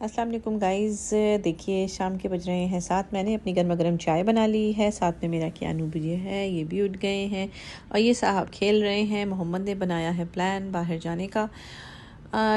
अस्सलाम वालेकुम गाइस। देखिए, शाम के बज रहे हैं साथ मैंने अपनी गर्मा गर्म चाय बना ली है। साथ में मेरा कियानू भी है, ये भी उठ गए हैं। और ये साहब खेल रहे हैं। मोहम्मद ने बनाया है प्लान बाहर जाने का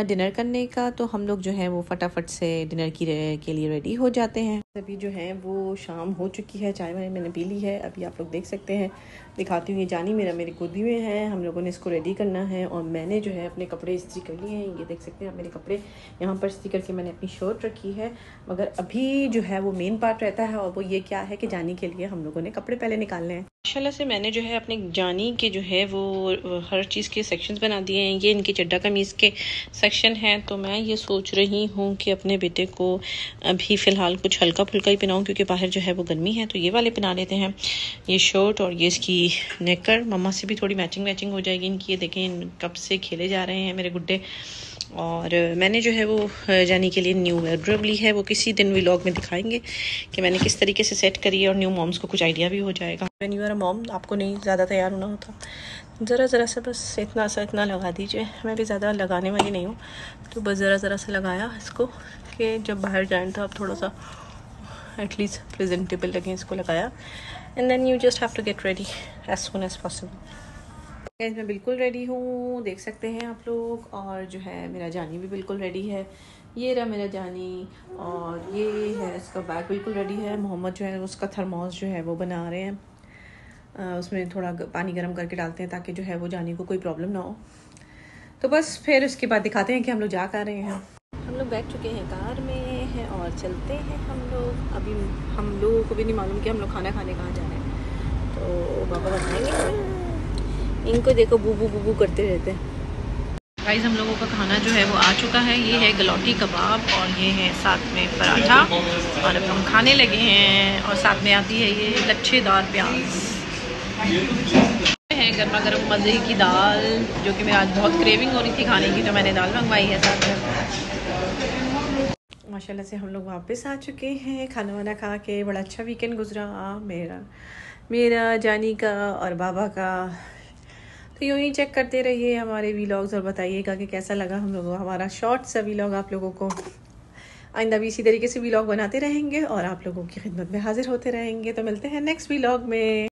डिनर करने का। तो हम लोग जो है वो फटाफट से डिनर की, के लिए रेडी हो जाते हैं। अभी जो है, वो शाम हो चुकी है, चाय वाय मैंने पी ली है। अभी आप लोग देख सकते हैं, दिखाती हूँ ये जानी, मेरा, मेरी गोदी में है। हम लोगों ने इसको रेडी करना है और मैंने जो है अपने कपड़े इस्त्री कर लिए हैं। ये देख सकते हैं आप मेरे कपड़े, यहाँ पर इस्त्री करके मैंने अपनी शर्ट रखी है। मगर अभी जो है वो मेन पार्ट रहता है और वो ये क्या है कि जानी के लिए हम लोगों ने कपड़े पहले निकालने हैं। माशाल्लाह से मैंने जो है अपने जानी के जो है वो हर चीज़ के सेक्शंस बना दिए हैं। ये इनके चड्डा कमीज़ के सेक्शन हैं। तो मैं ये सोच रही हूँ कि अपने बेटे को अभी फ़िलहाल कुछ हल्का फुल्का ही पहनाऊँ क्योंकि बाहर जो है वो गर्मी है तो ये वाले पहना लेते हैं। ये शर्ट और ये इसकी नेकर मम्मा से भी थोड़ी मैचिंग मैचिंग हो जाएगी इनकी। ये देखें कब से खेले जा रहे हैं मेरे गुड्डे। और मैंने जो है वो जाने के लिए न्यू वेड्रब ली है। वो किसी दिन व्लॉग में दिखाएँगे कि मैंने किस तरीके से सेट करी है और न्यू मॉम्स को कुछ आइडिया भी हो जाएगा। वैन यू आर मॉम आपको नहीं ज़्यादा तैयार होना होता। ज़रा ज़रा सा बस इतना सा इतना लगा दीजिए। मैं भी ज़्यादा लगाने वाली नहीं हूँ। तो बस ज़रा ज़रा सा लगाया इसको कि जब बाहर जाए तो आप थोड़ा सा एटलीस्ट प्रेजेंटेबल लगे इसको लगाया। And then you just have to get ready as soon as possible मैं बिल्कुल रेडी हूँ देख सकते हैं आप लोग। और जो है मेरा जानी भी बिल्कुल रेडी है। ये रहा मेरा जानी और ये है इसका बैग बिल्कुल रेडी है। मोहम्मद जो है उसका थर्मोस जो है वो बना रहे हैं। आ, उसमें थोड़ा पानी गर्म करके डालते हैं ताकि जो है वो जानी को कोई प्रॉब्लम ना हो। तो बस फिर उसके बाद दिखाते हैं कि हम लोग जा कर रहे हैं। हम लोग बैठ चुके हैं कार में। हैं और चलते हैं हम लोग। अभी हम लोगों को भी नहीं मालूम कि हम लोग खाना खाने कहाँ जा रहे हैं। तो बाबा बताएँगे। इनको देखो, बूबू बूबू करते रहते हैं। गाइस हम लोगों का खाना जो है वो आ चुका है। ये है गलौटी कबाब और ये है साथ में पराठा। और अब हम खाने लगे हैं और साथ में आती है ये लच्छेदार प्याज। है गर्मा गर्म मज़े की दाल, जो कि मेरा आज बहुत क्रेविंग हो रही थी खाने की तो मैंने दाल मंगवाई है साथ में। माशाल्लाह से हम लोग वापस आ चुके हैं। खाना वाना खा के बड़ा अच्छा वीकेंड गुजरा। मेरा मेरा जानी का और बाबा का। तो यूँ ही चेक करते रहिए हमारे वीलॉग्स और बताइएगा कि कैसा लगा हम लोगों, हमारा शॉर्ट सा वीलॉग आप लोगों को। आइंदा भी इसी तरीके से वीलॉग बनाते रहेंगे और आप लोगों की खिदमत में हाजिर होते रहेंगे। तो मिलते हैं नेक्स्ट वीलॉग में।